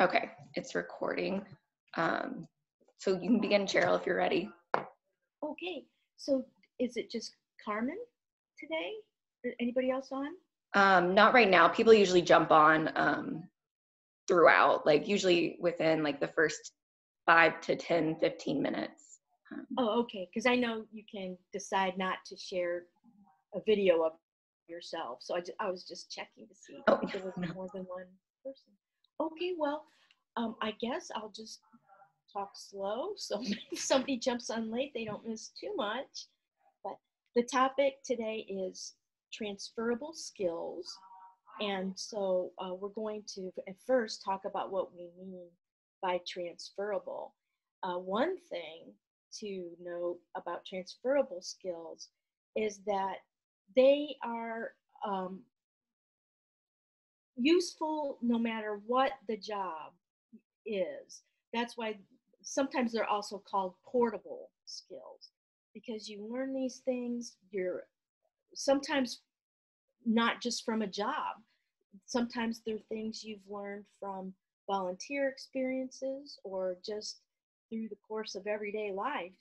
Okay, it's recording. Um, so you can begin, Cheryl, if you're ready. Okay, so is it just Carmen today? Or anybody else on? Um, not right now. People usually jump on um, throughout, like usually within like the first five to 10, 15 minutes. Um, Oh, okay, because I know you can decide not to share a video of yourself. So I, ju- I was just checking to see Oh, if there was no. more than one person. Okay, well, um, I guess I'll just talk slow. So if somebody jumps on late, they don't miss too much. But the topic today is transferable skills. And so uh, we're going to at first talk about what we mean by transferable. Uh, one thing to note about transferable skills is that they are um, useful no matter what the job is. That's why sometimes they're also called portable skills because you learn these things. You're sometimes not just from a job, sometimes they're things you've learned from volunteer experiences or just through the course of everyday life.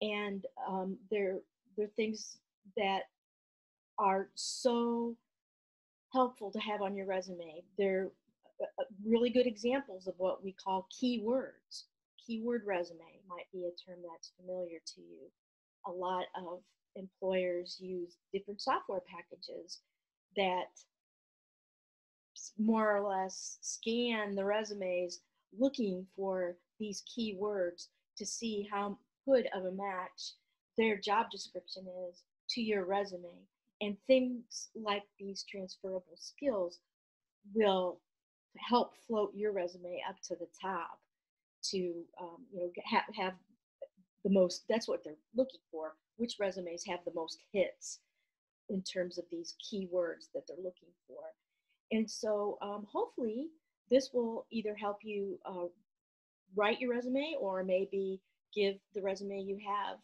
And um, they're, they're things that are so helpful to have on your resume. They're uh, uh, really good examples of what we call keywords. Keyword resume might be a term that's familiar to you. A lot of employers use different software packages that more or less scan the resumes looking for these keywords to see how good of a match their job description is to your resume. And things like these transferable skills will help float your resume up to the top to um, you know have, have the most that's what they're looking for which resumes have the most hits in terms of these keywords that they're looking for. And so um, hopefully this will either help you uh, write your resume or maybe give the resume you have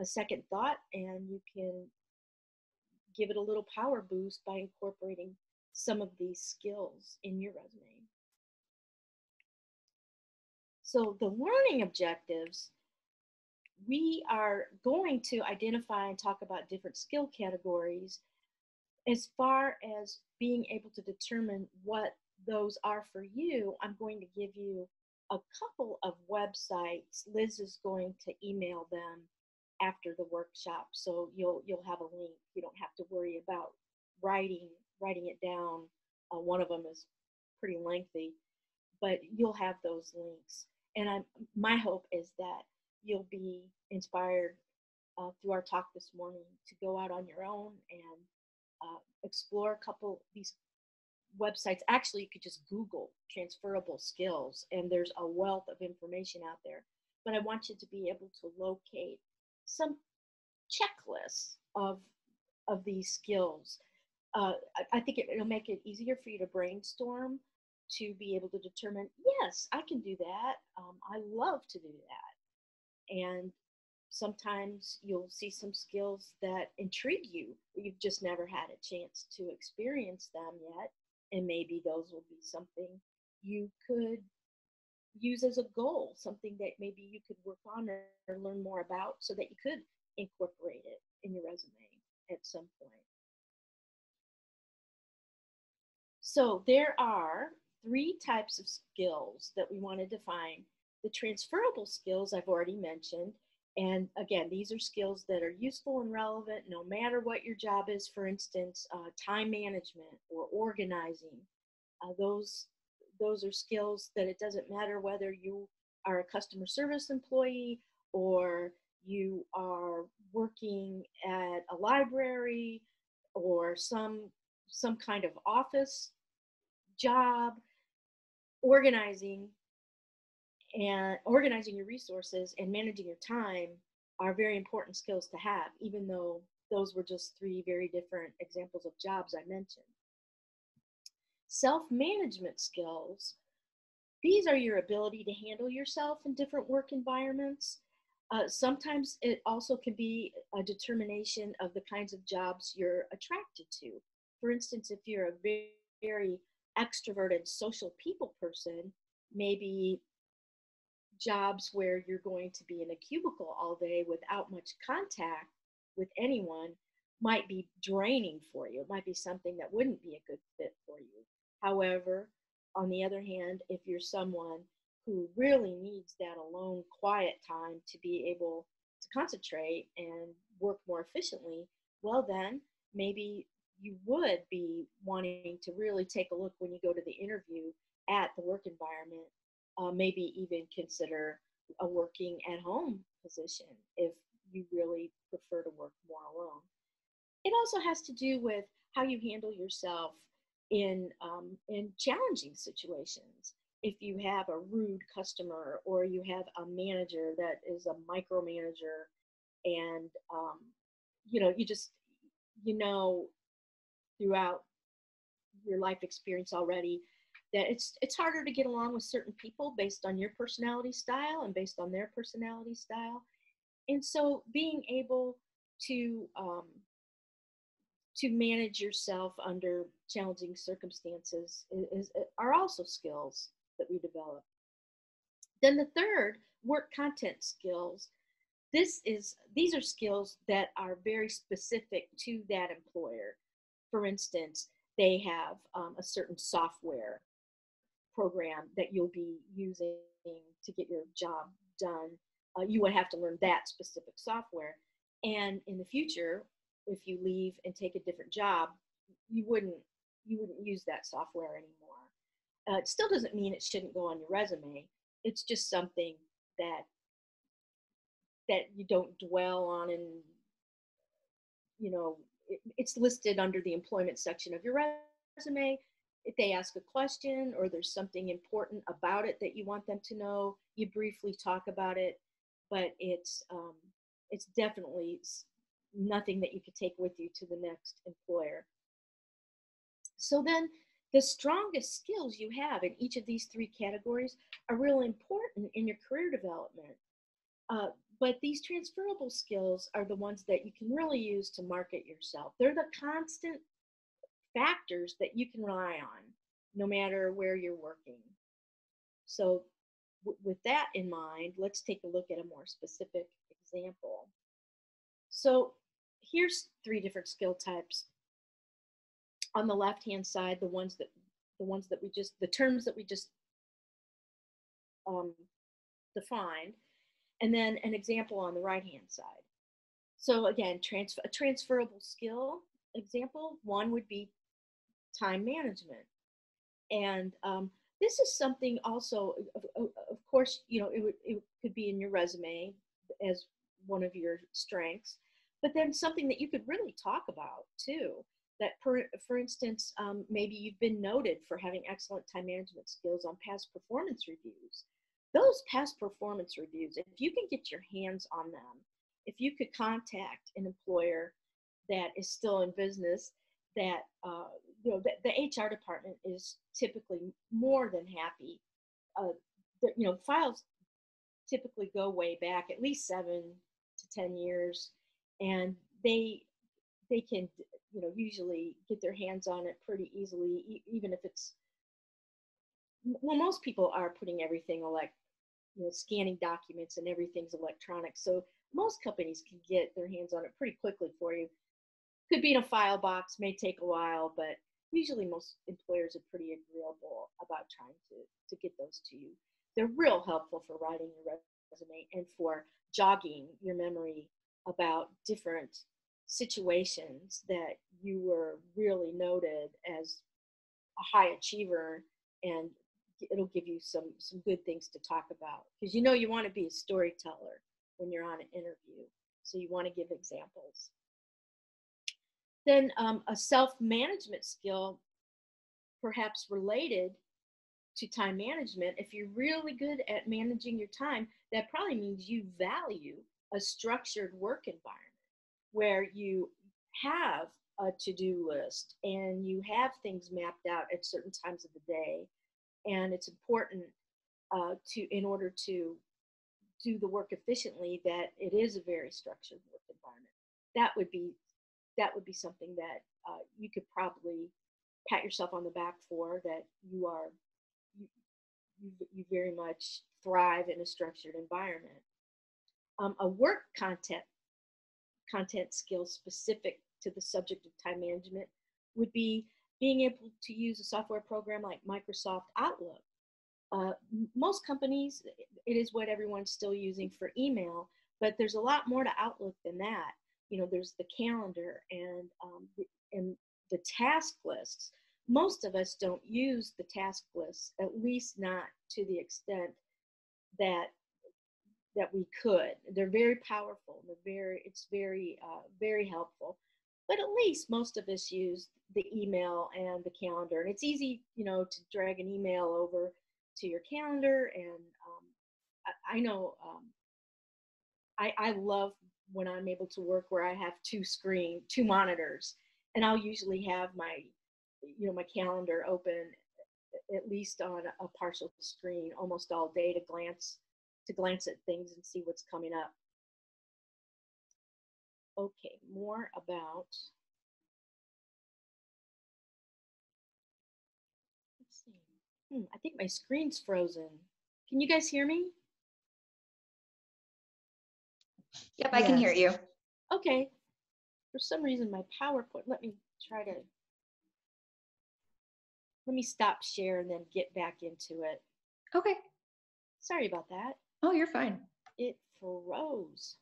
a second thought and you can give it a little power boost by incorporating some of these skills in your resume. So the learning objectives, we are going to identify and talk about different skill categories as far as being able to determine what those are for you, I'm going to give you a couple of websites. Liz is going to email them after the workshop, so you'll you'll have a link. You don't have to worry about writing writing it down. Uh, one of them is pretty lengthy, but you'll have those links. And I'm, my hope is that you'll be inspired uh, through our talk this morning to go out on your own and uh, explore a couple these websites. Actually, you could just Google transferable skills, and there's a wealth of information out there. But I want you to be able to locate some checklists of of these skills. Uh, I, I think it, it'll make it easier for you to brainstorm, to be able to determine, yes, I can do that. Um, I love to do that, and sometimes you'll see some skills that intrigue you. You've just never had a chance to experience them yet. And maybe those will be something you could use as a goal, something that maybe you could work on or, or learn more about so that you could incorporate it in your resume at some point. So there are three types of skills that we want to define. The transferable skills I've already mentioned, and again, these are skills that are useful and relevant no matter what your job is. For instance, uh, time management or organizing. Uh, those those are skills that it doesn't matter whether you are a customer service employee or you are working at a library or some some kind of office job organizing and organizing your resources and managing your time are very important skills to have, even though those were just three very different examples of jobs I mentioned. Self management skills, these are your ability to handle yourself in different work environments. Uh, sometimes it also can be a determination of the kinds of jobs you're attracted to. For instance, if you're a very, very extroverted social people person, maybe jobs where you're going to be in a cubicle all day without much contact with anyone might be draining for you. It might be something that wouldn't be a good fit for you. However, on the other hand, if you're someone who really needs that alone, quiet time to be able to concentrate and work more efficiently, well, then maybe you would be wanting to really take a look when you go to the interview at the work environment. Uh, maybe even consider a working at home position if you really prefer to work more alone. It also has to do with how you handle yourself in um, in challenging situations. If you have a rude customer or you have a manager that is a micromanager, and um, you know you just you know throughout your life experience already that it's it's harder to get along with certain people based on your personality style and based on their personality style and so being able to um, to manage yourself under challenging circumstances is, is, are also skills that we develop. Then the third work content skills. This is these are skills that are very specific to that employer. For instance they have um, a certain software program that you'll be using to get your job done. Uh, you would have to learn that specific software. And in the future if you leave and take a different job you wouldn't you wouldn't use that software anymore. Uh, it still doesn't mean it shouldn't go on your resume. It's just something that that you don't dwell on and you know it, it's listed under the employment section of your resume. If they ask a question or there's something important about it that you want them to know you briefly talk about it. But it's um, it's definitely nothing that you could take with you to the next employer so then the strongest skills you have in each of these three categories are really important in your career development uh, but these transferable skills are the ones that you can really use to market yourself. They're the constant factors that you can rely on no matter where you're working. So, with that in mind, let's take a look at a more specific example. So, here's three different skill types. On the left hand side, the ones that the ones that we just the terms that we just um, defined and then an example on the right hand side. So again, transfer, a transferable skill example, one would be time management. And um, this is something also, of, of, course, you know, it, would, it could be in your resume as one of your strengths, but then something that you could really talk about too. That, for, for instance, um, maybe you've been noted for having excellent time management skills on past performance reviews those past performance reviews, if you can get your hands on them, if you could contact an employer that is still in business, that uh, you know the, the, HR department is typically more than happy. Uh, the, you know, files typically go way back, at least seven to ten years, and they they can you know usually get their hands on it pretty easily, e- even if it's well, most people are putting everything like you know, scanning documents and everything's electronic. So most companies can get their hands on it pretty quickly for you. Could be in a file box, may take a while, but usually most employers are pretty agreeable about trying to, to get those to you. They're real helpful for writing your resume and for jogging your memory about different situations that you were really noted as a high achiever and it'll give you some some good things to talk about. Because you know you want to be a storyteller when you're on an interview so you want to give examples. Then um, a self-management skill perhaps related to time management if you're really good at managing your time that probably means you value a structured work environment where you have a to-do list and you have things mapped out at certain times of the day and it's important uh, to in order to do the work efficiently that it is a very structured work environment that would be that would be something that uh, you could probably pat yourself on the back for that you are you, you, you very much thrive in a structured environment. Um, a work content content skill specific to the subject of time management would be being able to use a software program like Microsoft Outlook. Uh, most companies, it is what everyone's still using for email, but there's a lot more to Outlook than that. You know, there's the calendar and um, and the task lists. Most of us don't use the task lists, at least not to the extent that that we could. They're very powerful. They're very, it's very, uh, very helpful. But at least most of us use the email and the calendar, and it's easy, you know, to drag an email over to your calendar. And um, I, I, know um, I, I love when I'm able to work where I have two screen, two monitors, and I'll usually have my, you know, my calendar open at least on a partial screen almost all day to glance to glance at things and see what's coming up. Okay, more about, let's see. Hmm, I think my screen's frozen. Can you guys hear me? Yep, I yes. can hear you. Okay. For some reason, my PowerPoint, let me try to, let me stop share and then get back into it. Okay. Sorry about that. Oh, you're fine. It froze.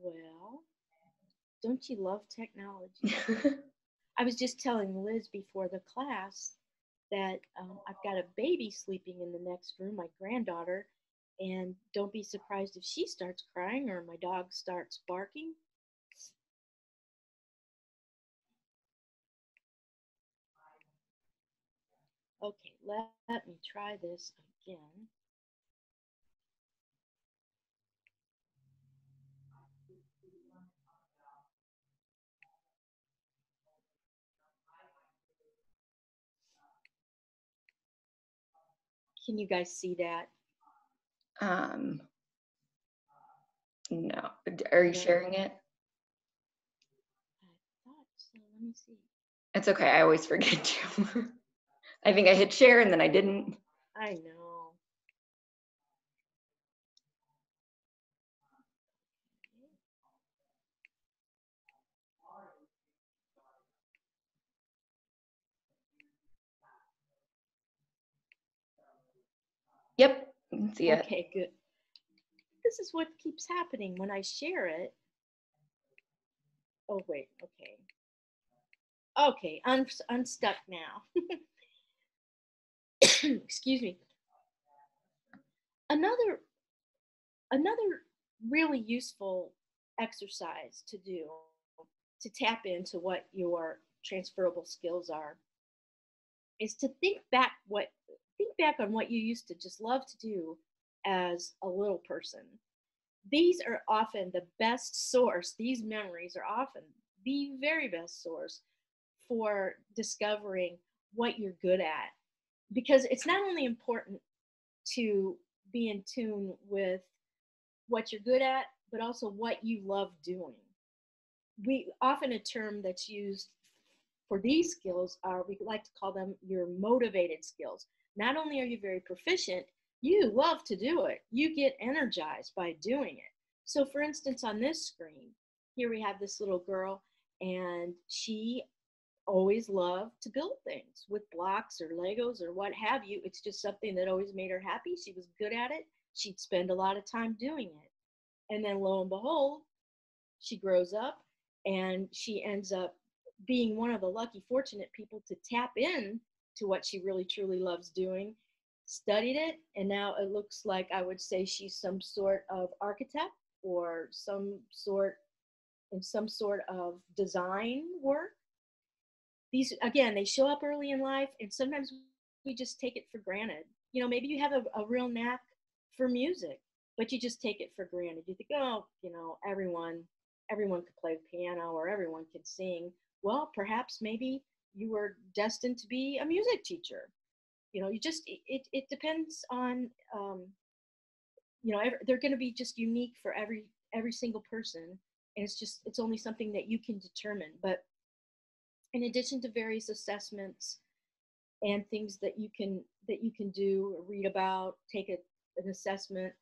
Well, don't you love technology? I was just telling Liz before the class that um, I've got a baby sleeping in the next room, my granddaughter, and don't be surprised if she starts crying or my dog starts barking. Okay, let, let me try this again. Can you guys see that? Um, no. Are you sharing it? I thought so. Let me see. It's okay. I always forget to. I think I hit share and then I didn't. I know. Yep, see it. Okay, good. This is what keeps happening when I share it. Oh, wait, okay. Okay, I'm unstuck now. Excuse me. Another, another really useful exercise to do to tap into what your transferable skills are is to think back what think back on what you used to just love to do as a little person. These are often the best source, these memories are often the very best source for discovering what you're good at. Because it's not only important to be in tune with what you're good at, but also what you love doing. We often a term that's used for these skills are we like to call them your motivated skills not only are you very proficient, you love to do it. You get energized by doing it. So, for instance, on this screen, here we have this little girl, and she always loved to build things with blocks or Legos or what have you. It's just something that always made her happy. She was good at it. She'd spend a lot of time doing it. And then lo and behold, she grows up and she ends up being one of the lucky, fortunate people to tap in to what she really truly loves doing, studied it, and now it looks like I would say she's some sort of architect or some sort in some sort of design work. These again, they show up early in life, and sometimes we just take it for granted. You know, maybe you have a, a real knack for music, but you just take it for granted. You think, oh, you know, everyone everyone could play the piano or everyone could sing well, perhaps maybe you were destined to be a music teacher. You know, you just it it depends on um, you know every, they're going to be just unique for every every single person, and it's just it's only something that you can determine. But in addition to various assessments and things that you can that you can do read about, take a, an assessment.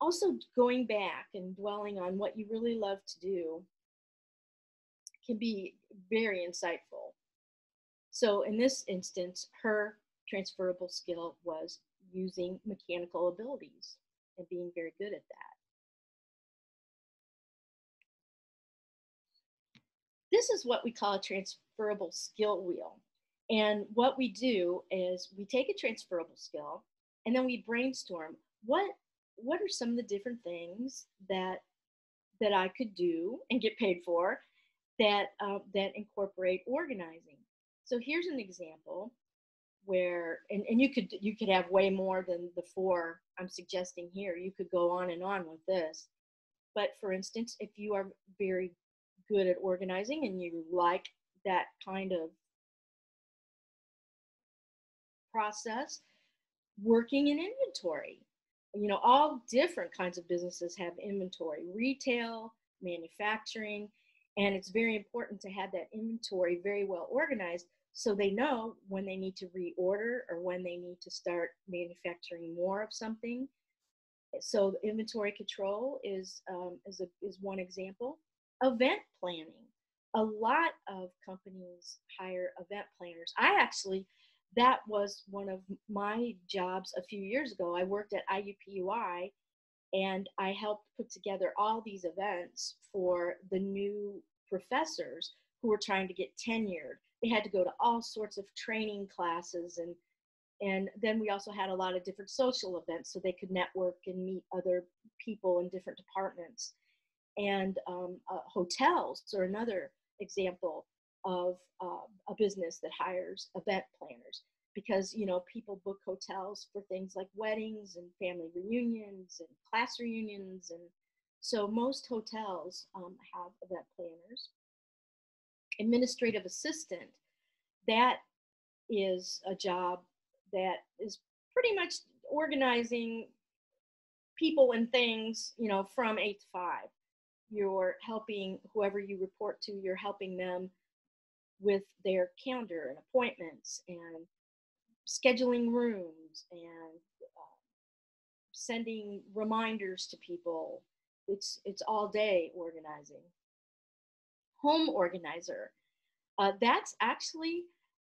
Also, going back and dwelling on what you really love to do can be very insightful. So, in this instance, her transferable skill was using mechanical abilities and being very good at that. This is what we call a transferable skill wheel. And what we do is we take a transferable skill and then we brainstorm what what are some of the different things that that I could do and get paid for that uh, that incorporate organizing. So here's an example where and, and you could you could have way more than the four I'm suggesting here. You could go on and on with this. But for instance, if you are very good at organizing and you like that kind of process, working in inventory. You know, all different kinds of businesses have inventory, retail, manufacturing, and it's very important to have that inventory very well organized so they know when they need to reorder or when they need to start manufacturing more of something. So inventory control is um, is a, is one example. Event planning. A lot of companies hire event planners. I actually that was one of my jobs a few years ago. I worked at IUPUI and I helped put together all these events for the new professors who were trying to get tenured. They had to go to all sorts of training classes and and then we also had a lot of different social events so they could network and meet other people in different departments. And um, uh, hotels are another example of uh, a business that hires event planners because you know people book hotels for things like weddings and family reunions and class reunions and so most hotels um, have event planners administrative assistant that is a job that is pretty much organizing people and things you know from eight to five you're helping whoever you report to you're helping them with their calendar and appointments and scheduling rooms and uh, sending reminders to people. It's it's all day organizing. Home organizer. Uh, that's actually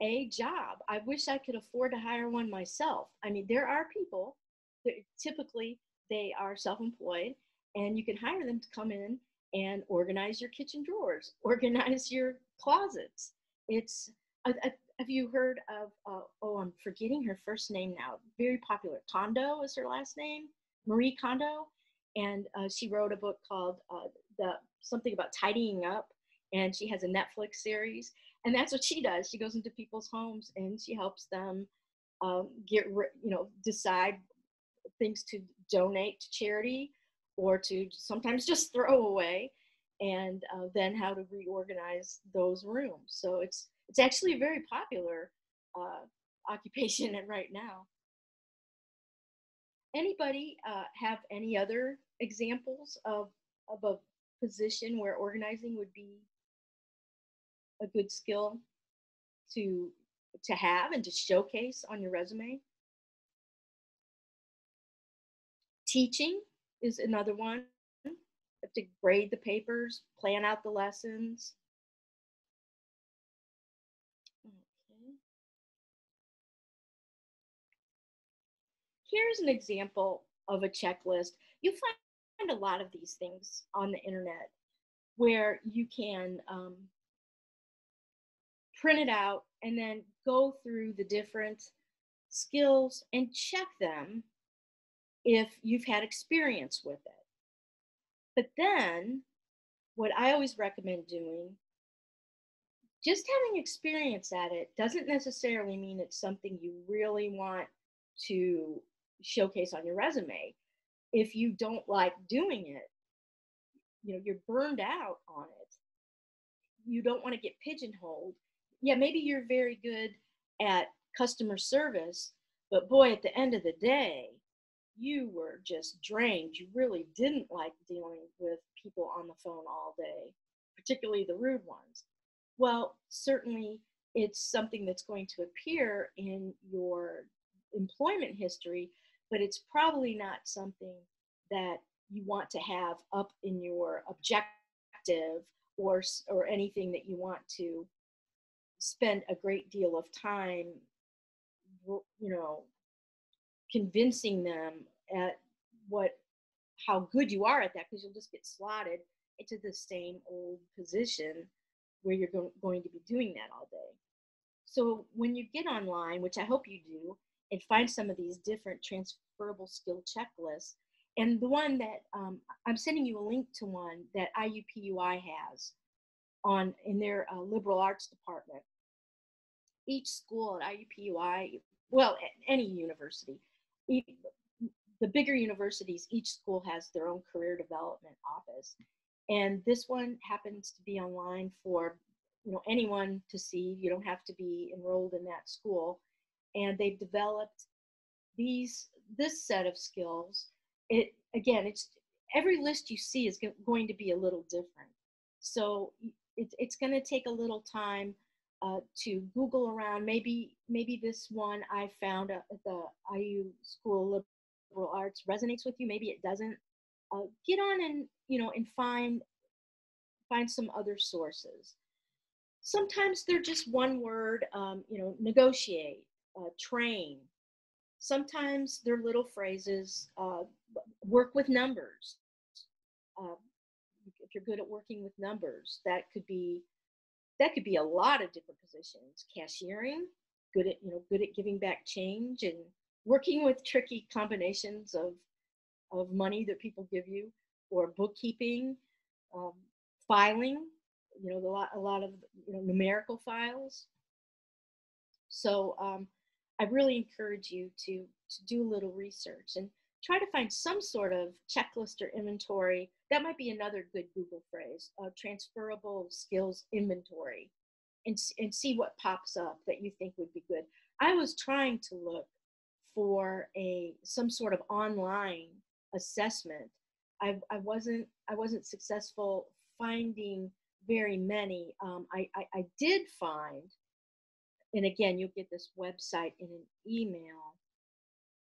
a job. I wish I could afford to hire one myself. I mean, there are people that typically they are self-employed, and you can hire them to come in and organize your kitchen drawers, organize your closets, it's uh, uh, have you heard of uh, oh i'm forgetting her first name now very popular kondo is her last name marie kondo and uh, she wrote a book called uh, the something about tidying up and she has a netflix series and that's what she does she goes into people's homes and she helps them um, get you know decide things to donate to charity or to sometimes just throw away and uh, then how to reorganize those rooms. So it's it's actually a very popular uh, occupation right now. Anybody uh, have any other examples of of a position where organizing would be a good skill to to have and to showcase on your resume? Teaching is another one have to grade the papers, plan out the lessons. Okay. Here's an example of a checklist. You find a lot of these things on the internet where you can um, print it out and then go through the different skills and check them if you've had experience with it. But then, what I always recommend doing, just having experience at it doesn't necessarily mean it's something you really want to showcase on your resume. If you don't like doing it, you know, you're burned out on it. you don't want to get pigeonholed. Yeah, maybe you're very good at customer service, but boy, at the end of the day, you were just drained. You really didn't like dealing with people on the phone all day, particularly the rude ones. Well, certainly it's something that's going to appear in your employment history, but it's probably not something that you want to have up in your objective or or anything that you want to spend a great deal of time you know convincing them at what how good you are at that because you'll just get slotted into the same old position where you're go- going to be doing that all day so when you get online which i hope you do and find some of these different transferable skill checklists and the one that um, I'm sending you a link to one that IUPUI has on in their uh, liberal arts department. Each school at IUPUI, well, any university, the bigger universities, each school has their own career development office, and this one happens to be online for you know anyone to see. You don't have to be enrolled in that school, and they've developed these this set of skills. It again it's every list you see is going to be a little different. So it, it's going to take a little time uh, to google around. Maybe maybe this one i found at the iu school of liberal arts resonates with you. Maybe it doesn't. Uh, get on and you know and find find some other sources. Sometimes they're just one word um, you know negotiate uh, train. Sometimes they're little phrases uh, work with numbers. Um, if you're good at working with numbers that could be that could be a lot of different positions cashiering good at you know good at giving back change and working with tricky combinations of of money that people give you or bookkeeping um, filing you know a lot a lot of you know numerical files. So um, I really encourage you to, to do a little research. And try to find some sort of checklist or inventory. That might be another good Google phrase, a transferable skills inventory, and, and see what pops up that you think would be good. I was trying to look for a some sort of online assessment. I, I wasn't I wasn't successful finding very many. Um, I, I, I did find and again, you'll get this website in an email.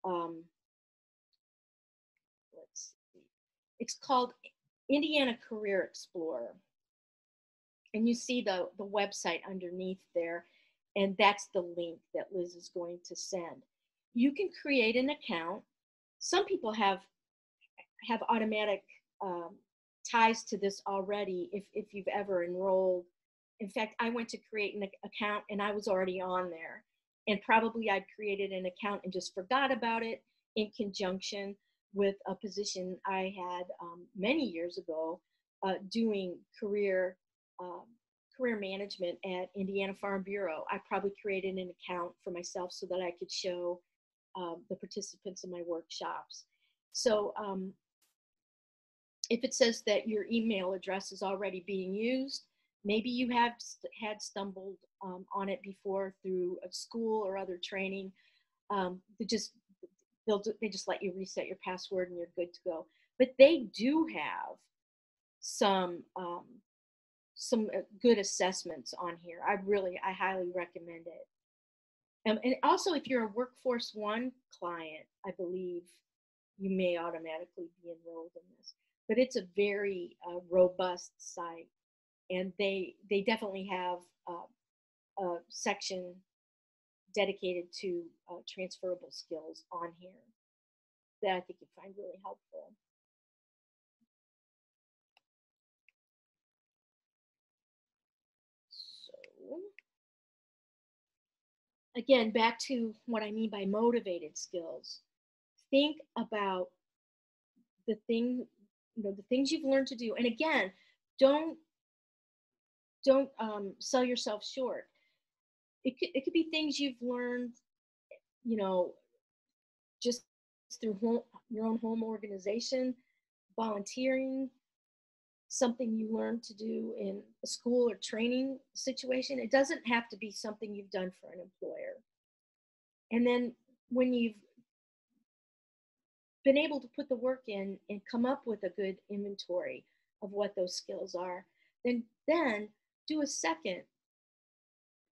Um, let's see. It's called Indiana Career Explorer. And you see the, the website underneath there, and that's the link that Liz is going to send. You can create an account. Some people have have automatic um, ties to this already if, if you've ever enrolled in fact, I went to create an account and I was already on there. And probably I'd created an account and just forgot about it in conjunction with a position I had um, many years ago uh, doing career um, career management at Indiana Farm Bureau. I probably created an account for myself so that I could show um, the participants in my workshops. So um, if it says that your email address is already being used, maybe you have had stumbled um, on it before through a school or other training um, just they'll they just let you reset your password and you're good to go. But they do have some um, some uh, good assessments on here. I really i highly recommend it. Um, and also if you're a workforce one client i believe you may automatically be enrolled in this. But it's a very uh, robust site and they they definitely have uh, a section dedicated to uh, transferable skills on here that I think you'd find really helpful. So again, back to what I mean by motivated skills. Think about the thing, you know, the things you've learned to do. And again, don't don't um, sell yourself short. It could, it could be things you've learned, you know, just through home, your own home organization, volunteering, something you learned to do in a school or training situation. It doesn't have to be something you've done for an employer. And then when you've been able to put the work in and come up with a good inventory of what those skills are, then then do a second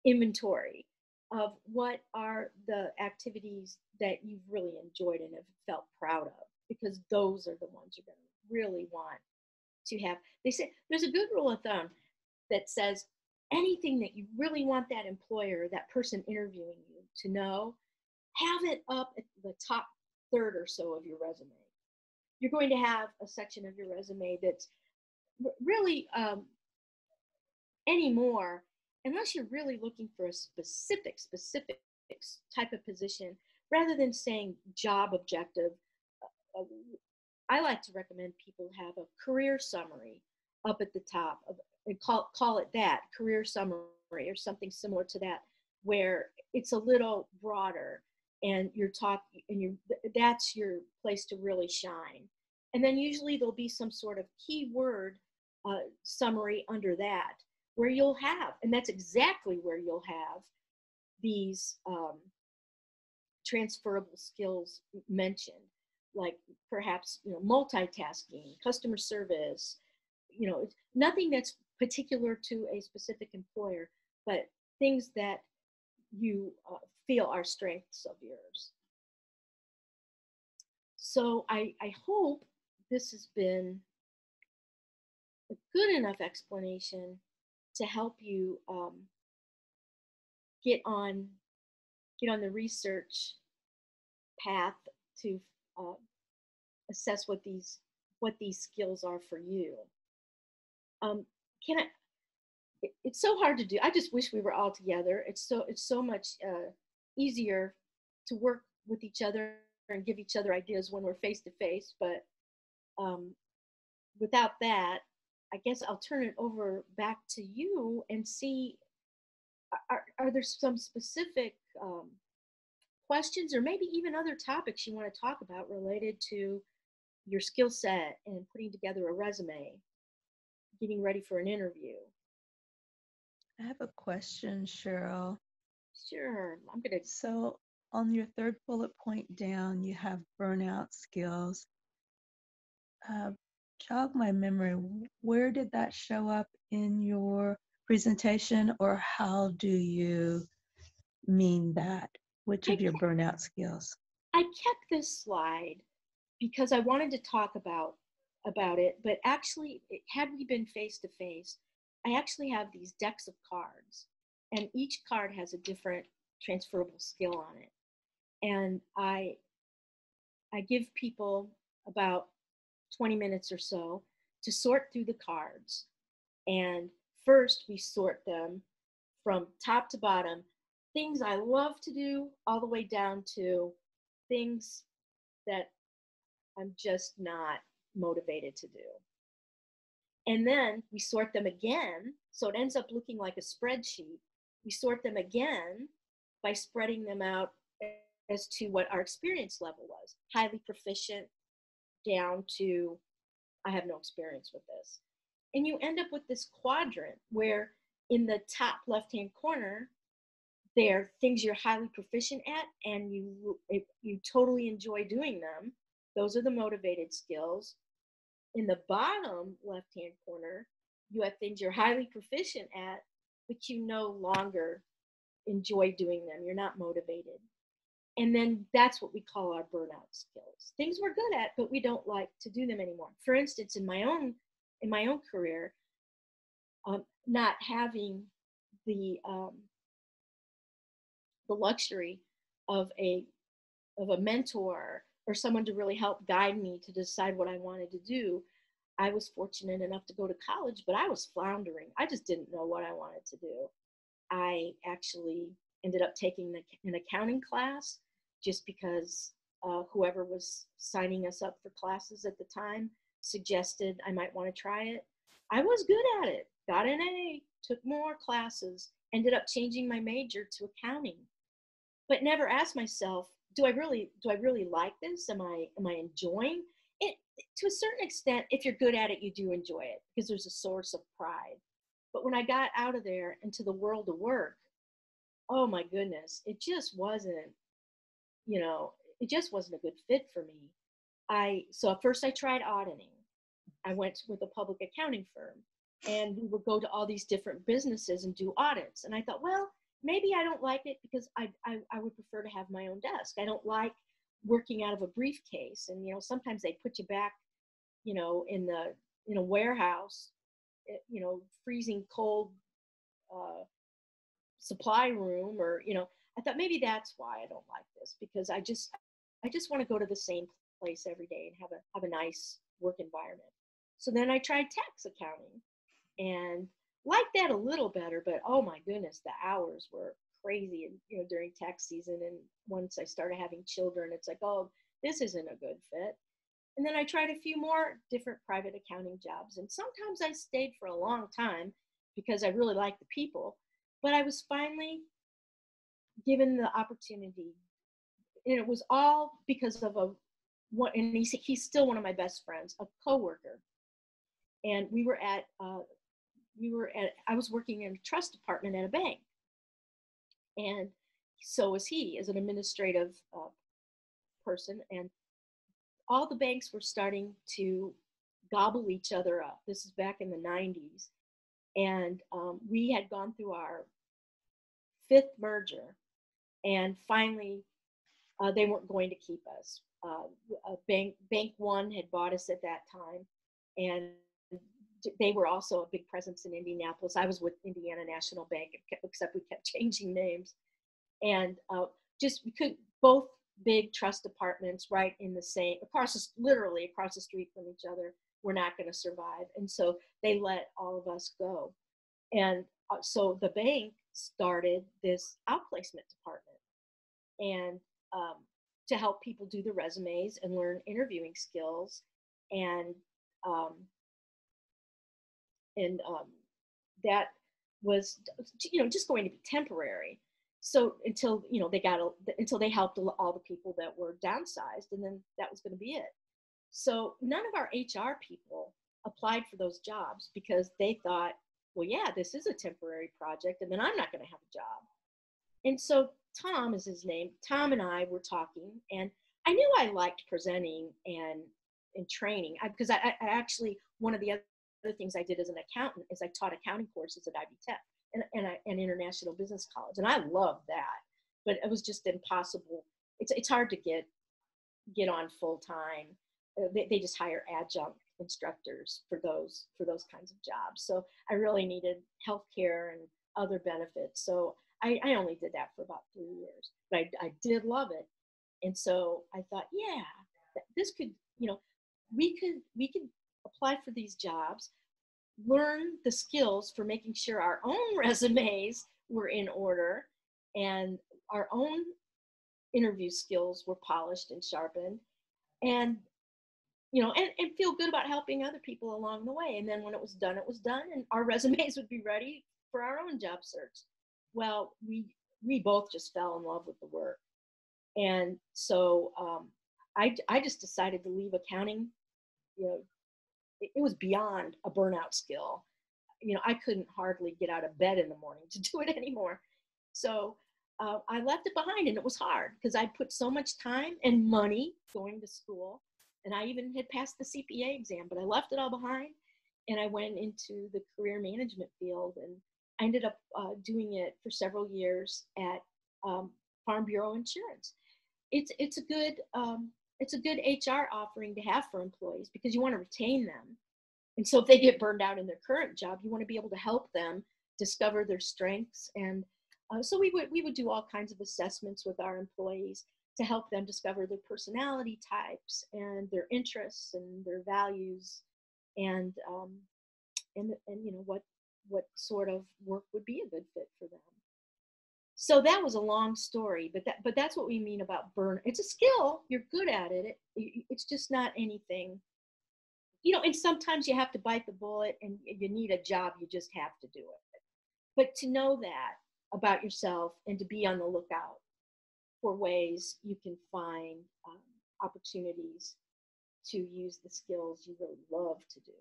inventory of what are the activities that you've really enjoyed and have felt proud of because those are the ones you're going to really want to have. They say there's a good rule of thumb that says anything that you really want that employer that person interviewing you to know have it up at the top third or so of your resume. You're going to have a section of your resume that's really um, anymore unless you're really looking for a specific specific type of position rather than saying job objective uh, uh, i like to recommend people have a career summary up at the top of, and call, call it that career summary or something similar to that where it's a little broader and you're talking and you that's your place to really shine. And then usually there'll be some sort of keyword uh, summary under that where you'll have, and that's exactly where you'll have these um, transferable skills mentioned, like perhaps you know multitasking, customer service, you know nothing that's particular to a specific employer, but things that you uh, feel are strengths of yours. So I, I hope this has been a good enough explanation to help you um, get on get on the research path to uh, assess what these what these skills are for you. Um, can I? It, it's so hard to do. I just wish we were all together. It's so it's so much uh, easier to work with each other and give each other ideas when we're face to face. But um, without that, I guess I'll turn it over back to you and see are, are there some specific um, questions or maybe even other topics you want to talk about related to your skill set and putting together a resume, getting ready for an interview? I have a question, Cheryl. Sure, I'm going to. So, on your third bullet point down, you have burnout skills. Uh, jog my memory. Where did that show up in your presentation, or how do you mean that? Which of your burnout skills? I kept this slide because I wanted to talk about about it, but actually, it, had we been face to face, I actually have these decks of cards, and each card has a different transferable skill on it, and I I give people about 20 minutes or so to sort through the cards. And first, we sort them from top to bottom things I love to do, all the way down to things that I'm just not motivated to do. And then we sort them again, so it ends up looking like a spreadsheet. We sort them again by spreading them out as to what our experience level was highly proficient, down to I have no experience with this. And you end up with this quadrant where in the top left hand corner, there are things you're highly proficient at and you you totally enjoy doing them. Those are the motivated skills. In the bottom left hand corner, you have things you're highly proficient at, but you no longer enjoy doing them. You're not motivated and then that's what we call our burnout skills things we're good at but we don't like to do them anymore for instance in my own in my own career um, not having the um, the luxury of a of a mentor or someone to really help guide me to decide what I wanted to do. I was fortunate enough to go to college, but I was floundering. I just didn't know what I wanted to do. I actually ended up taking an accounting class just because uh, whoever was signing us up for classes at the time suggested I might want to try it. I was good at it, got an A, took more classes, ended up changing my major to accounting, but never asked myself, do I really do I really like this? Am I am I enjoying it? to a certain extent, if you're good at it, you do enjoy it because there's a source of pride. But when I got out of there into the world of work, oh my goodness, it just wasn't, you know, it just wasn't a good fit for me. I so at first I tried auditing. I went with a public accounting firm and we would go to all these different businesses and do audits. And I thought, well, maybe I don't like it because I, I, I would prefer to have my own desk. I don't like working out of a briefcase. And, you know, sometimes they put you back, you know, in the, in a warehouse, eh, you know, freezing cold uh, supply room or, you know, I thought maybe that's why I don't like this because I just, I just want to go to the same place every day and have a, have a nice work environment. So then I tried tax accounting and liked that a little better, but oh my goodness, the hours were crazy and you know during tax season and once I started having children, it's like, oh, this isn't a good fit. And then I tried a few more different private accounting jobs. And sometimes I stayed for a long time because I really liked the people. But I was finally given the opportunity. And it was all because of a one and he's he's still one of my best friends, a coworker. And we were at uh, we were at i was working in a trust department at a bank and so was he as an administrative uh, person and all the banks were starting to gobble each other up this is back in the 90s and um, we had gone through our fifth merger and finally uh, they weren't going to keep us uh, bank bank one had bought us at that time and they were also a big presence in Indianapolis. I was with Indiana National Bank, except we kept changing names, and uh, just we could both big trust departments right in the same across literally across the street from each other. We're not going to survive, and so they let all of us go, and uh, so the bank started this outplacement department, and um, to help people do the resumes and learn interviewing skills and um, and um, that was you know just going to be temporary. So until you know they got a, until they helped all the people that were downsized and then that was going to be it so none of our hr people applied for those jobs because they thought well yeah this is a temporary project and then i'm not going to have a job and so tom is his name tom and i were talking and i knew i liked presenting and and training because I, I, I actually one of the other things I did as an accountant is I taught accounting courses at Ivy Tech and, and, I, and International Business College. And I loved that, but it was just impossible. It's, it's hard to get, get on full time. They, they just hire adjunct instructors for those, for those kinds of jobs. So I really needed healthcare and other benefits. So I, I only did that for about three years, but I, I did love it. And so I thought, yeah, this could, you know, we could, we could apply for these jobs, learn the skills for making sure our own resumes were in order and our own interview skills were polished and sharpened and you know and, and feel good about helping other people along the way and then when it was done it was done and our resumes would be ready for our own job search well we we both just fell in love with the work and so um, I, I just decided to leave accounting you know it, it was beyond a burnout skill. You know, I couldn't hardly get out of bed in the morning to do it anymore. So uh, I left it behind and it was hard because I put so much time and money going to school. And I even had passed the CPA exam, but I left it all behind and I went into the career management field and I ended up uh, doing it for several years at um, Farm Bureau Insurance. It's, it's a good um, it's a good HR offering to have for employees because you want to retain them. And so if they get burned out in their current job, you want to be able to help them discover their strengths. And uh, so we would we would do all kinds of assessments with our employees to help them discover their personality types and their interests and their values, and um, and and you know what what sort of work would be a good fit for them. So that was a long story but that but that's what we mean about burn it's a skill you're good at it, it it's just not anything you know and sometimes you have to bite the bullet and you need a job you just have to do it. But to know that about yourself and to be on the lookout for ways you can find um, opportunities to use the skills you really love to do.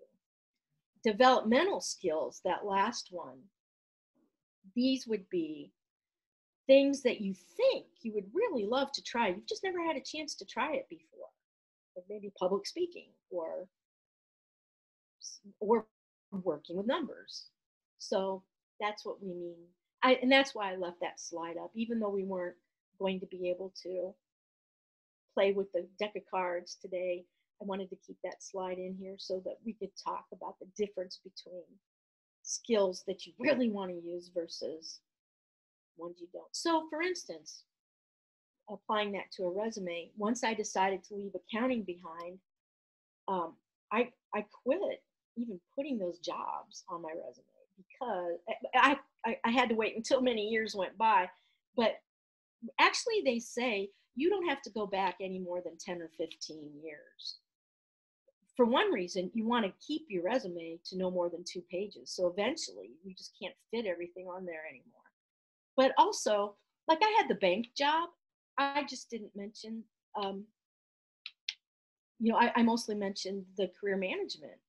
Developmental skills, that last one, these would be things that you think you would really love to try. You've just never had a chance to try it before. Maybe public speaking or or working with numbers. So that's what we mean. I, and that's why I left that slide up, even though we weren't going to be able to play with the deck of cards today. I wanted to keep that slide in here so that we could talk about the difference between skills that you really want to use versus ones you don't. So, for instance, applying that to a resume, once I decided to leave accounting behind, um, I I quit even putting those jobs on my resume because I, I I had to wait until many years went by. But actually, they say you don't have to go back any more than 10 or 15 years. For one reason, you want to keep your resume to no more than two pages. So eventually, you just can't fit everything on there anymore. But also, like I had the bank job, I just didn't mention, um, you know, I, I, mostly mentioned the career management.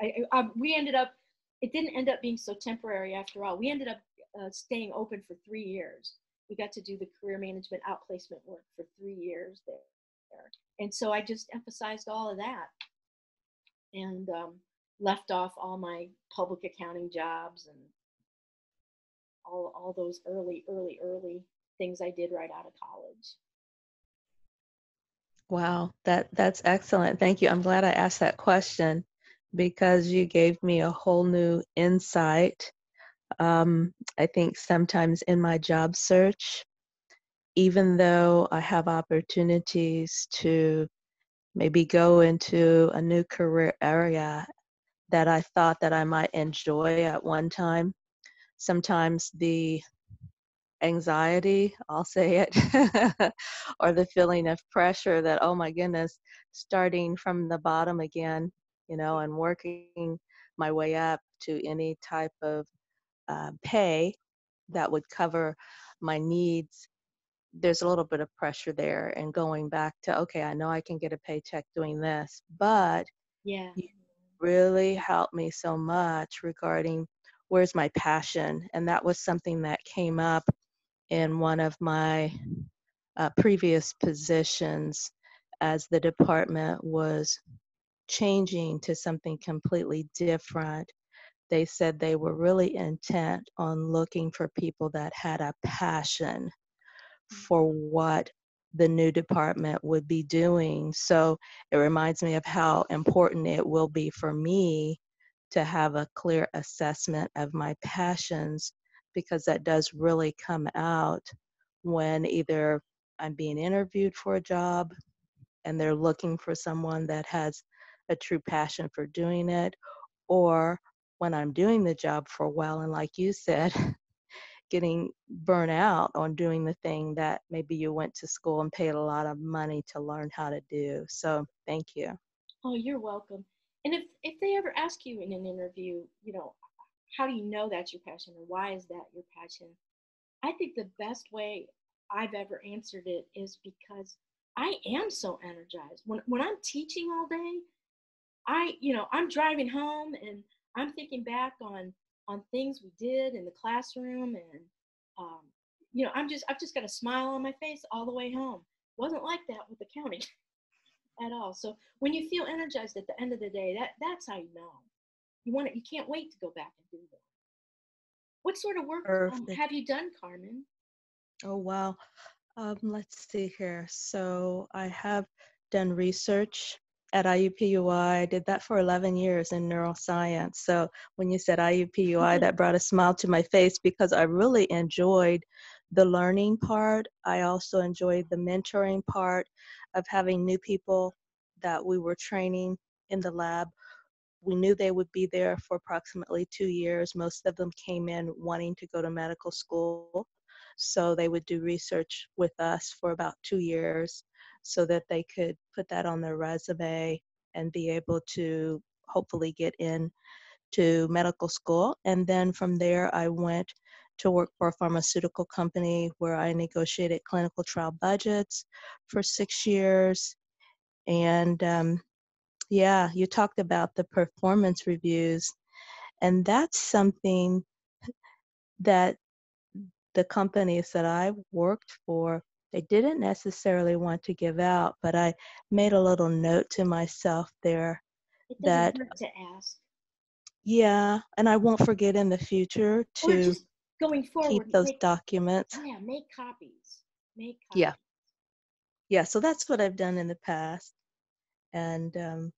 I, I, we ended up, it didn't end up being so temporary after all. We ended up uh, staying open for three years we got to do the career management outplacement work for three years there. And so I just emphasized all of that and um, left off all my public accounting jobs and all, all those early, early, early things I did right out of college. Wow, that that's excellent. Thank you. I'm glad I asked that question because you gave me a whole new insight um, I think sometimes in my job search, even though I have opportunities to maybe go into a new career area that I thought that I might enjoy at one time, sometimes the anxiety, I'll say it, or the feeling of pressure that, oh my goodness, starting from the bottom again, you know, and working my way up to any type of uh, pay that would cover my needs there's a little bit of pressure there and going back to okay i know i can get a paycheck doing this but yeah. you really helped me so much regarding where's my passion and that was something that came up in one of my uh, previous positions as the department was changing to something completely different they said they were really intent on looking for people that had a passion mm. for what the new department would be doing. So it reminds me of how important it will be for me to have a clear assessment of my passions because that does really come out when either I'm being interviewed for a job and they're looking for someone that has a true passion for doing it, or when I'm doing the job for a while. And like you said, getting burnt out on doing the thing that maybe you went to school and paid a lot of money to learn how to do. So thank you. Oh, you're welcome. And if, if they ever ask you in an interview, you know, how do you know that's your passion or why is that your passion? I think the best way I've ever answered it is because I am so energized. When when I'm teaching all day, I, you know, I'm driving home and I'm thinking back on on things we did in the classroom, and um, you know, I'm just I've just got a smile on my face all the way home. Wasn't like that with the county at all. So when you feel energized at the end of the day, that that's how you know you want it. You can't wait to go back and do that. What sort of work um, have you done, Carmen? Oh wow. Um, let's see here. So I have done research at IUPUI. I did that for 11 years in neuroscience. So when you said IUPUI, mm-hmm. that brought a smile to my face because I really enjoyed the learning part. I also enjoyed the mentoring part of having new people that we were training in the lab. We knew they would be there for approximately two years. Most of them came in wanting to go to medical school. So they would do research with us for about two years so that they could put that on their resume and be able to hopefully get in to medical school. And then from there, I went to work for a pharmaceutical company where I negotiated clinical trial budgets for six years. And um, yeah, you talked about the performance reviews, and that's something that the companies that I worked for they didn't necessarily want to give out, but I made a little note to myself there that to ask. yeah, and I won't forget in the future to going forward. keep those make, documents. yeah, make copies. Make copies. Yeah. Yeah, so that's what I've done in the past. And um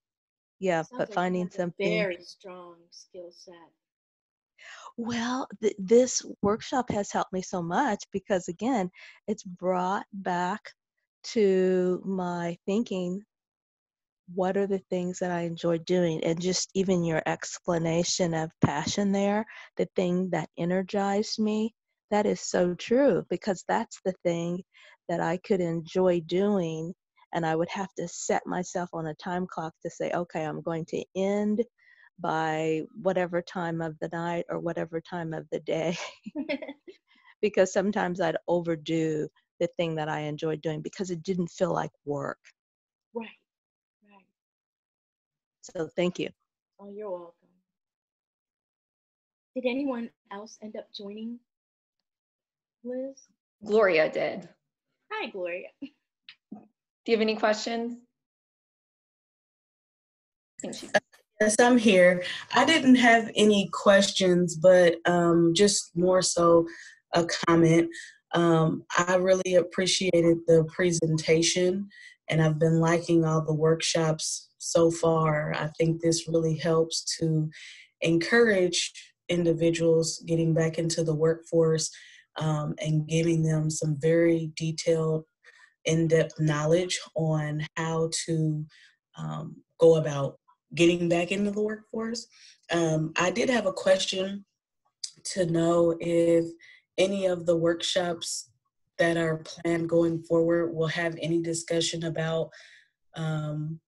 yeah, Sounds but like finding something very strong skill set. Well, th- this workshop has helped me so much because, again, it's brought back to my thinking what are the things that I enjoy doing? And just even your explanation of passion there, the thing that energized me, that is so true because that's the thing that I could enjoy doing. And I would have to set myself on a time clock to say, okay, I'm going to end by whatever time of the night or whatever time of the day because sometimes I'd overdo the thing that I enjoyed doing because it didn't feel like work. right. Right. So thank you. Oh, you're welcome. Did anyone else end up joining Liz? Gloria did. Hi, Gloria. Do you have any questions? Yes, I'm here. I didn't have any questions, but um, just more so a comment. Um, I really appreciated the presentation, and I've been liking all the workshops so far. I think this really helps to encourage individuals getting back into the workforce um, and giving them some very detailed, in depth knowledge on how to um, go about getting back into the workforce. Um, I did have a question to know if any of the workshops that are planned going forward will have any discussion about um,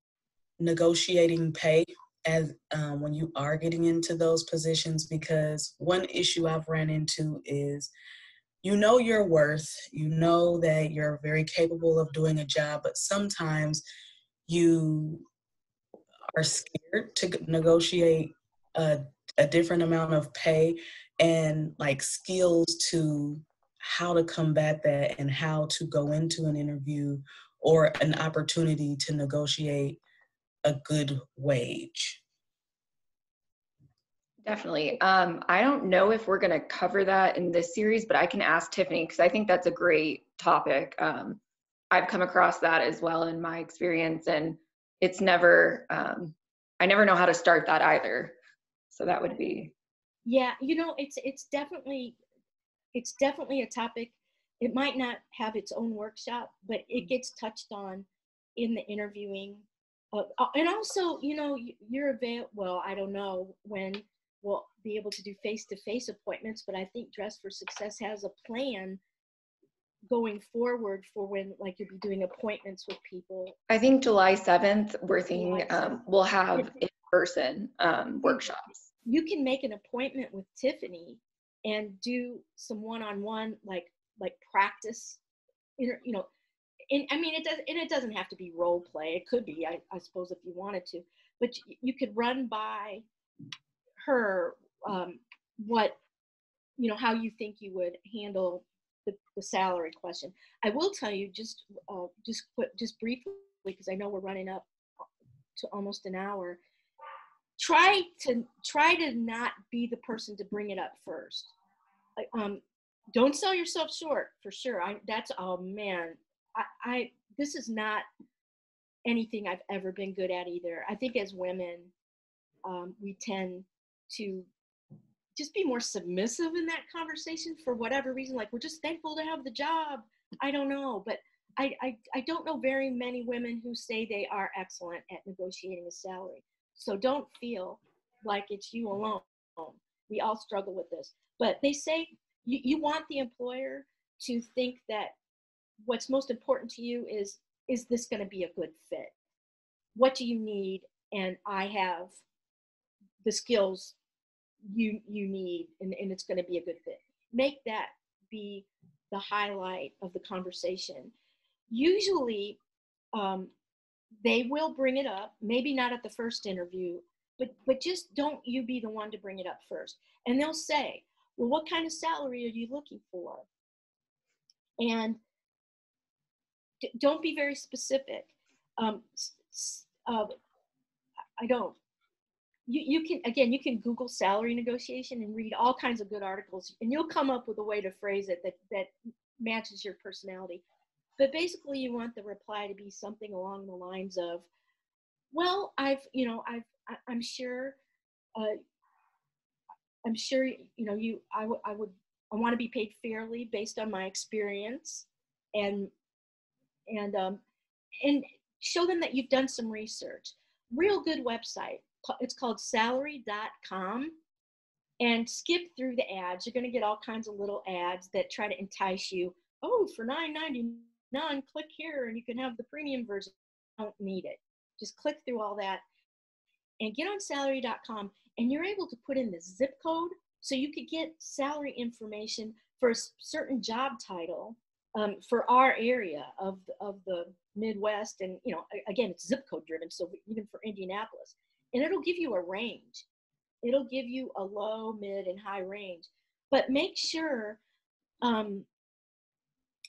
negotiating pay as um, when you are getting into those positions because one issue I've ran into is you know your worth, you know that you're very capable of doing a job, but sometimes you are scared to negotiate a, a different amount of pay and like skills to how to combat that and how to go into an interview or an opportunity to negotiate a good wage. Definitely. Um, I don't know if we're going to cover that in this series, but I can ask Tiffany because I think that's a great topic. Um, I've come across that as well in my experience, and it's never um, i never know how to start that either so that would be yeah you know it's it's definitely it's definitely a topic it might not have its own workshop but it mm. gets touched on in the interviewing uh, and also you know you're available well i don't know when we'll be able to do face-to-face appointments but i think dress for success has a plan going forward for when like you'll be doing appointments with people? I think July 7th, we're thinking um, we'll have in person um, workshops. You can make an appointment with Tiffany and do some one-on-one like like practice you know and i mean it does and it doesn't have to be role play it could be i, I suppose if you wanted to but you, you could run by her um, what you know how you think you would handle the, the salary question. I will tell you just uh, just just briefly because I know we're running up to almost an hour. Try to try to not be the person to bring it up first. Um, don't sell yourself short for sure. I that's oh man, I, I this is not anything I've ever been good at either. I think as women, um, we tend to just be more submissive in that conversation for whatever reason. Like we're just thankful to have the job. I don't know, but I, I, I don't know very many women who say they are excellent at negotiating a salary. So don't feel like it's you alone. We all struggle with this. But they say you, you want the employer to think that what's most important to you is is this going to be a good fit? What do you need? And I have the skills you you need and, and it's going to be a good fit. Make that be the highlight of the conversation. Usually um, they will bring it up maybe not at the first interview but but just don't you be the one to bring it up first. And they'll say well what kind of salary are you looking for? And d- don't be very specific. Um, uh, i don't you, you can again you can google salary negotiation and read all kinds of good articles and you'll come up with a way to phrase it that that matches your personality. But basically you want the reply to be something along the lines of well i've you know i've I, have i am sure uh, i'm sure you know you I, w- I would i want to be paid fairly based on my experience and and um and show them that you've done some research. Real good website it's called salary.com and skip through the ads you're going to get all kinds of little ads that try to entice you oh for 9.99 none, click here and you can have the premium version. don't need it. Just click through all that and get on salary.com and you're able to put in the zip code so you could get salary information for a certain job title um, for our area of, of the Midwest. And, you know, again, it's zip code driven. So even for Indianapolis, and it'll give you a range. It'll give you a low, mid, and high range. But make sure um,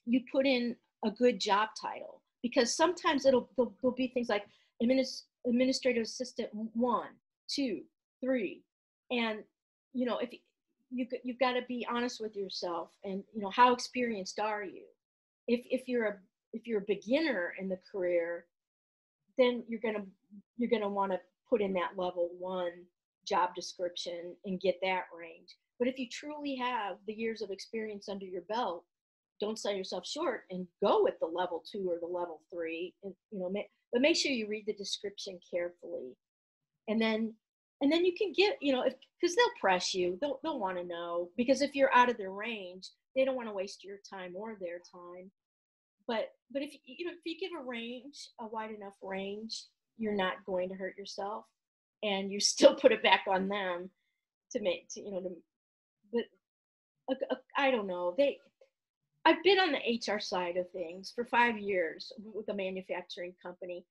you put in a good job title because sometimes it'll there'll, there'll be things like administ- administrative assistant one, two, three, and you know if you you've got to be honest with yourself and you know how experienced are you? If if you're a if you're a beginner in the career, then you're gonna you're gonna want to put in that level one job description and get that range. But if you truly have the years of experience under your belt, don't sell yourself short and go with the level two or the level three. And you know but make sure you read the description carefully. And then and then you can get you know because they'll press you. They'll, they'll want to know. Because if you're out of their range they don't want to waste your time or their time. But but if you know if you give a range a wide enough range you're not going to hurt yourself and you still put it back on them to make to you know to but uh, uh, I don't know they I've been on the HR side of things for five years with a manufacturing company.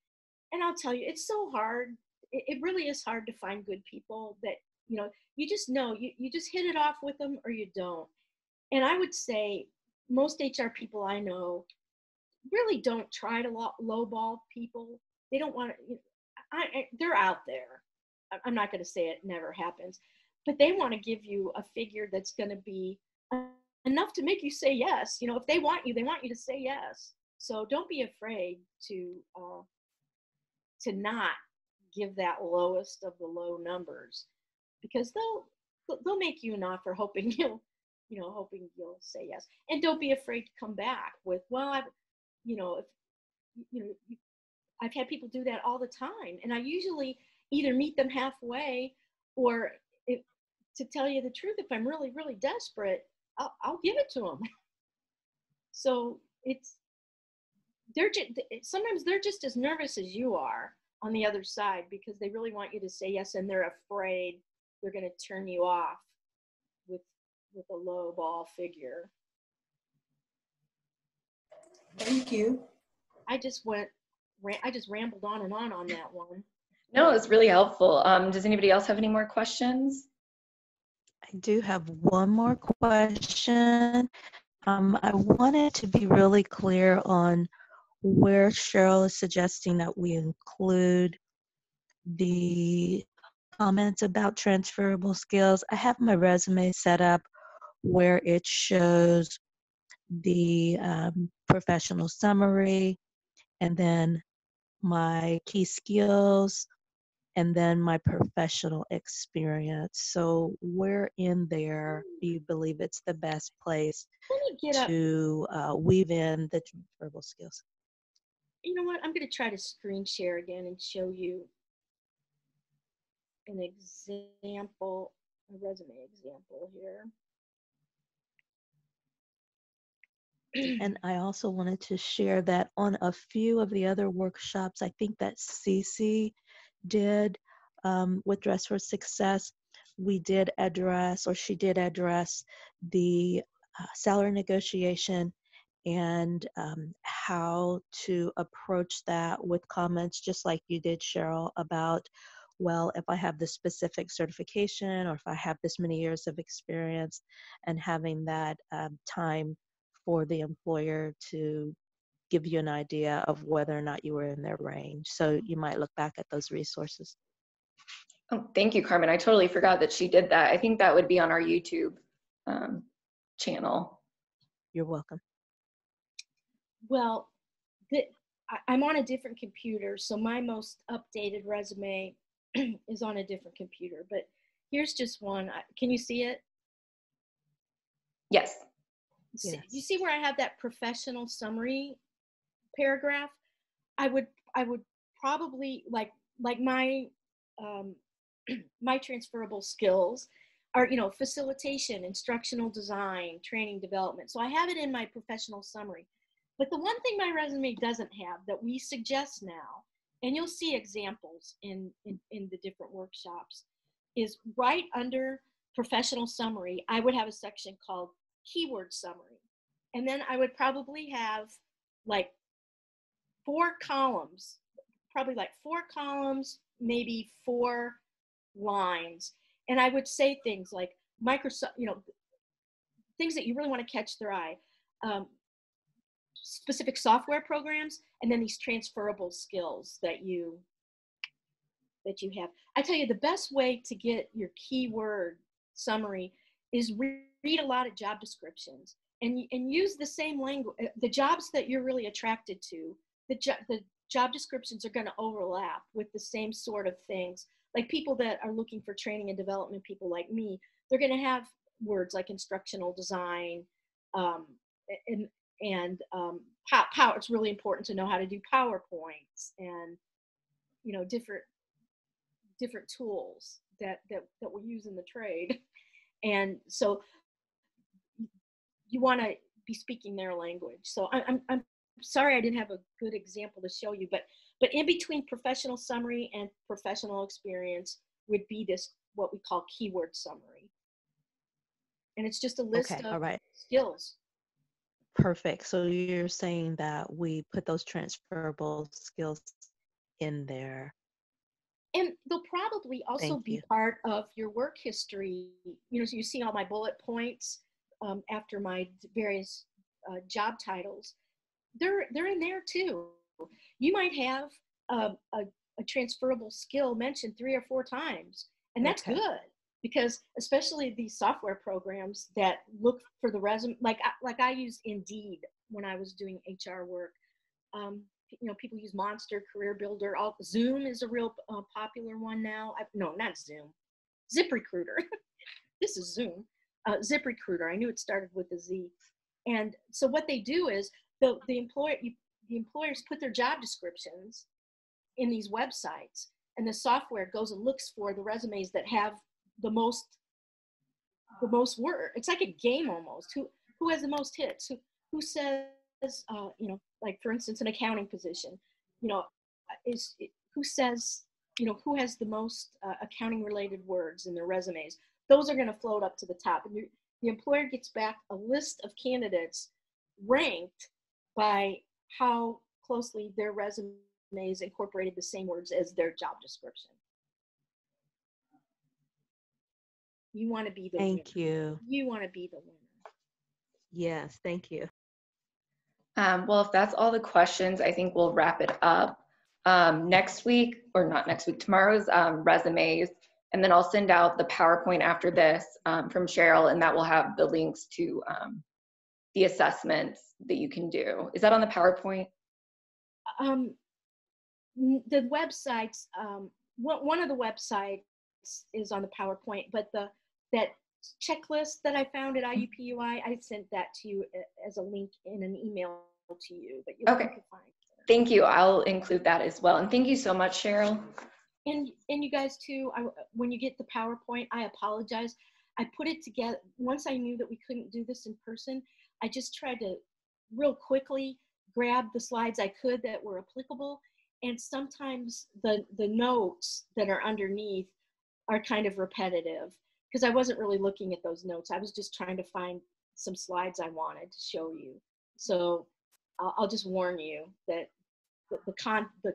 And I'll tell you, it's so hard. It, it really is hard to find good people that, you know, you just know, you, you just hit it off with them or you don't. And I would say most HR people I know really don't try to lowball people. They don't want to, you I, I, they're out there. I'm not going to say it never happens, but they want to give you a figure that's going to be enough to make you say yes. You know, if they want you, they want you to say yes. So don't be afraid to uh, to not give that lowest of the low numbers because they'll they'll make you an offer hoping you'll you know hoping you'll say yes and don't be afraid to come back with well i've you know if you know i've had people do that all the time and i usually either meet them halfway or if, to tell you the truth if i'm really really desperate I'll, I'll give it to them. So it's they're just sometimes they're just as nervous as you are on the other side because they really want you to say yes and they're afraid they're going to turn you off with with a low ball figure. Thank you. I just went I just rambled on and on on that one. No, it's really helpful. Um, does anybody else have any more questions? I do have one more question. Um, I wanted to be really clear on where Cheryl is suggesting that we include the comments about transferable skills. I have my resume set up where it shows the um, professional summary and then my key skills, and then my professional experience. So, where in there do you believe it's the best place to uh, weave in the verbal skills? You know what? I'm going to try to screen share again and show you an example, a resume example here. And I also wanted to share that on a few of the other workshops, I think that Cece did um, with Dress for Success, we did address, or she did address, the uh, salary negotiation and um, how to approach that with comments, just like you did, Cheryl, about, well, if I have this specific certification or if I have this many years of experience, and having that um, time for the employer to give you an idea of whether or not you were in their range. So you might look back at those resources. Oh, thank you, Carmen. I totally forgot that she did that. I think that would be on our YouTube um, channel. You're welcome. Well, the, I, I'm on a different computer, so my most updated resume is on a different computer. But here's just one. Can you see it? Yes. Yes. You see where I have that professional summary paragraph? I would I would probably like like my um, my transferable skills are you know facilitation instructional design training development so i have it in my professional summary but the one thing my resume doesn't have that we suggest now and you'll see examples in in, in the different workshops is right under professional summary i would have a section called keyword summary. And then i would probably have like four columns probably like four columns maybe four lines. And i would say things like microsoft you know things that you really want to catch their eye um, specific software programs and then these transferable skills that you that you have. I tell you the best way to get your keyword summary is read, read a lot of job descriptions and and use the same language uh, the jobs that you're really attracted to the, jo- the job descriptions are going to overlap with the same sort of things. Like people that are looking for training and development people like me they're going to have words like instructional design um, and and um, how it's really important to know how to do powerpoints and you know different different tools that that, that we use in the trade and so you want to be speaking their language so I, I'm, I'm sorry i didn't have a good example to show you but but in between professional summary and professional experience would be this what we call keyword summary. And it's just a list okay, of all right. skills. Perfect. So you're saying that we put those transferable skills in there. And they'll probably also Thank be you. part of your work history. You know, so you see all my bullet points um, after my various uh, job titles. They're they're in there too you might have a, a, a transferable skill mentioned three or four times, and that's Okay. good because especially these software programs that look for the resume, like I- like I used Indeed when I was doing HR work. Um, you know, people use Monster, Career Builder. All, Zoom is a real uh, popular one now. I, no, not Zoom. ZipRecruiter. this is Zoom. Uh, ZipRecruiter. I knew it started with a Z. And so what they do is the the employer you, the employers put their job descriptions in these websites and the software goes and looks for the resumes that have the most the most work it's like a game almost who who has the most hits who who says uh, you know like for instance an accounting position you know is who says you know who has the most uh, accounting related words in their resumes those are going to float up to the top and you, the employer gets back a list of candidates ranked by how closely their resumes incorporated the same words as their job description. You want to be the Thank winner. you. You want to be the winner. Yes, thank you. Um, well, if that's all the questions, I think we'll wrap it up. Um, next week, or not next week, tomorrow's um, resumes, and then I'll send out the PowerPoint after this um, from Cheryl, and that will have the links to um, the assessments that you can do. Is that on the PowerPoint? Um, the websites, um, one, one of the websites is on the PowerPoint, but the that checklist that I found at mm-hmm. IUPUI, I sent that to you uh, as a link in an email to you, but you'll Okay. can find it. Thank you. I'll include that as well. And thank you so much, Cheryl. and and you guys too I, when you get the powerpoint i apologize i put it together once i knew that we couldn't do this in person i just tried to real quickly grab the slides i could that were applicable and sometimes the the notes that are underneath are kind of repetitive because i wasn't really looking at those notes i was just trying to find some slides i wanted to show you. So I'll, just warn you that the, the con the,